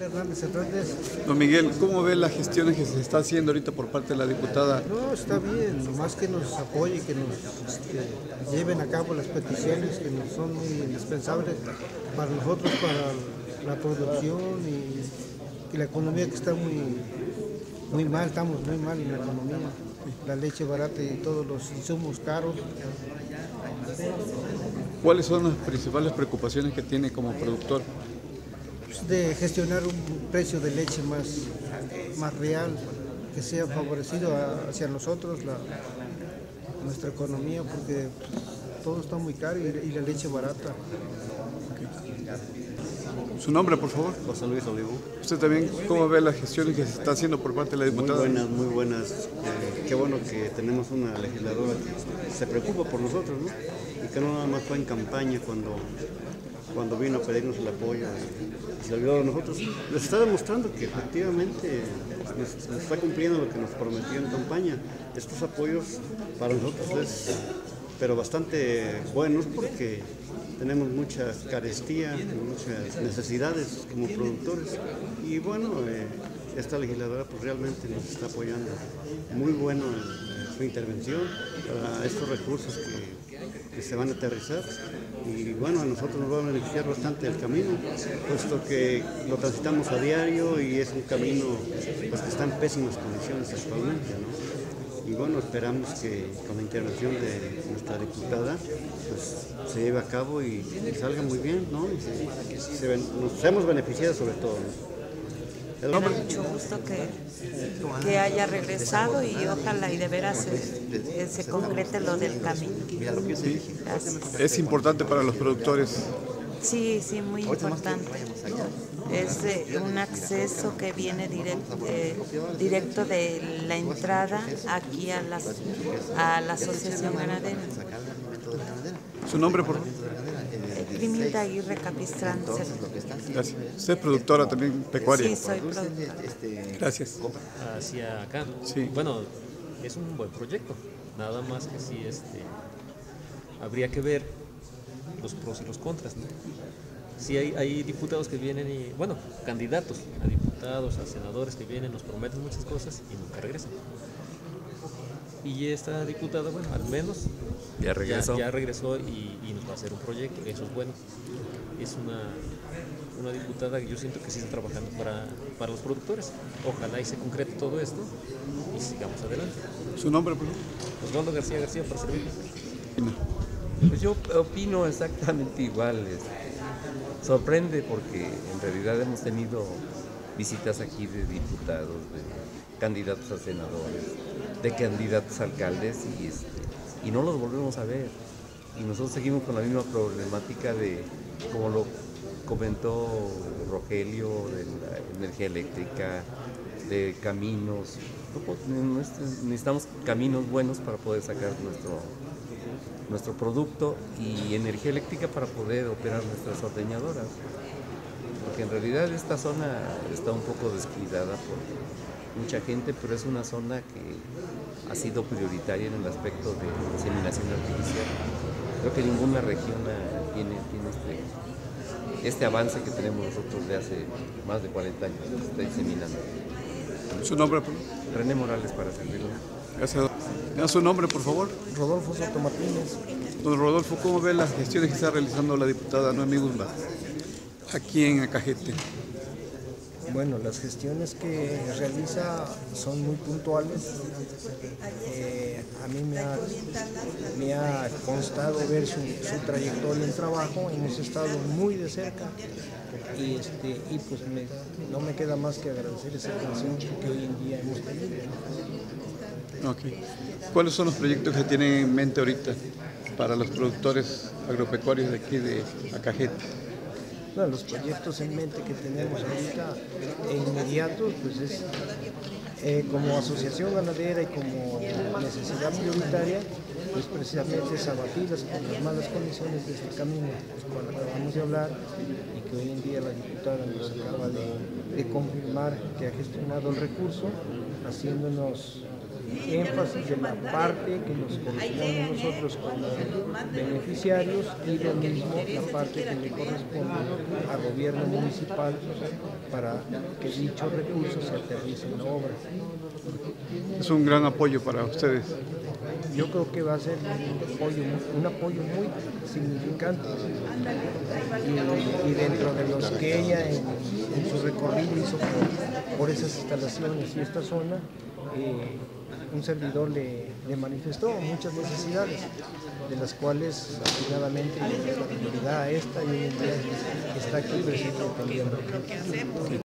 Hernández Hernández. Don Miguel, ¿cómo ve las gestiones que se está haciendo ahorita por parte de la diputada? No, está bien, nomás que nos apoye, que nos este, lleven a cabo las peticiones que nos son muy indispensables para nosotros, para la producción y, y la economía que está muy, muy mal, estamos muy mal en la economía. La leche barata y todos los insumos caros. ¿Cuáles son las principales preocupaciones que tiene como productor? Pues, de gestionar un precio de leche más, más real, que sea favorecido a- hacia nosotros, la, nuestra economía, porque pues, todo está muy caro y, y la leche barata. Su nombre, por favor. José Luis Olivo. ¿Usted también cómo ve las gestiones que se está haciendo por parte de la Muy diputada? buenas, muy buenas. Eh, qué bueno que tenemos una legisladora que se preocupa por nosotros, ¿no? Y que no nada más fue en campaña cuando, cuando vino a pedirnos el apoyo y se olvidó de nosotros. Les está demostrando que efectivamente nos, está cumpliendo lo que nos prometió en campaña. Estos apoyos para nosotros es, pero bastante buenos porque tenemos mucha carestía, muchas necesidades como productores. Y bueno, eh, esta legisladora pues realmente nos está apoyando. Muy bueno eh, su intervención para estos recursos que, que se van a aterrizar. Y bueno, a nosotros nos va a beneficiar bastante el camino, puesto que lo transitamos a diario y es un camino pues, que está en pésimas condiciones actualmente. Y bueno, esperamos que con la intervención de nuestra diputada pues, se lleve a cabo y, salga muy bien, ¿no? Nos hemos beneficiado sobre todo. Me da mucho gusto que, que haya regresado y ojalá y de veras se, eh, se concrete lo del camino. Gracias. Es importante para los productores. Sí, sí, muy importante. Es eh, un acceso que viene directo, directo de la entrada aquí a la, a la Asociación Ganadera. Su nombre, por favor. Crimilda Aguirre Capistrán. Gracias. Usted es productora también pecuaria. Sí, soy productora. Gracias. hacia acá. Sí. Bueno, es un buen proyecto, nada más que sí, este, habría que ver los pros y los contras. ¿no? Sí hay, hay diputados que vienen y, bueno, candidatos a diputados, a senadores que vienen, nos prometen muchas cosas y nunca regresan. Y esta diputada, bueno, al menos Ya regresó. ya, regresó y, y nos va a hacer un proyecto, eso es bueno. Es una, una diputada que yo siento que sí está trabajando para, para los productores. Ojalá y se concrete todo esto y sigamos adelante. Su nombre, por favor. Osvaldo García García para servirles. Pues yo opino exactamente igual. Sorprende porque en realidad hemos tenido visitas aquí de diputados, de candidatos a senadores, de candidatos a alcaldes y, este, y no los volvemos a ver. Y nosotros seguimos con la misma problemática de, como lo comentó Rogelio, de la energía eléctrica, de caminos. Necesitamos caminos buenos para poder sacar nuestro, nuestro producto y energía eléctrica para poder operar nuestras ordeñadoras. Porque en realidad esta zona está un poco descuidada por mucha gente, pero es una zona que ha sido prioritaria en el aspecto de inseminación artificial. Creo que ninguna región tiene, tiene este, este avance que tenemos nosotros de hace más de 40 años, que se está inseminando. Su nombre. René Morales para servirle. Gracias. Ya su nombre, por favor. Rodolfo Soto Martínez. Don Rodolfo, ¿cómo ve las gestiones que está realizando la diputada Noemí Guzmán aquí en Acajete? Bueno, las gestiones que realiza son muy puntuales. Eh, a mí me ha, constado ver su, trayectoria en trabajo, hemos estado muy de cerca y, este, y pues no me queda más que agradecer esa atención que hoy en día hemos tenido. ¿Cuáles son los proyectos que tienen en mente ahorita para los productores agropecuarios de aquí de Acajete? Los proyectos en mente que tenemos ahorita e inmediatos, pues es eh, como asociación ganadera y como necesidad prioritaria, pues precisamente es abatir las, las malas condiciones de este camino, del cual acabamos de hablar y que hoy en día la diputada nos acaba de confirmar que ha gestionado el recurso, haciéndonos énfasis de la parte que nos corresponde a nosotros como beneficiarios y lo mismo la parte que le corresponde al gobierno municipal para que dichos recursos se aterricen en la obra. Es un gran apoyo para ustedes. Yo creo que va a ser un apoyo, un apoyo muy significante y, y dentro de los que ella en, en su recorrido hizo por, por, esas instalaciones y esta zona, eh, un servidor le, le, manifestó muchas necesidades, de las cuales afortunadamente la prioridad a esta y hoy en día está aquí presente.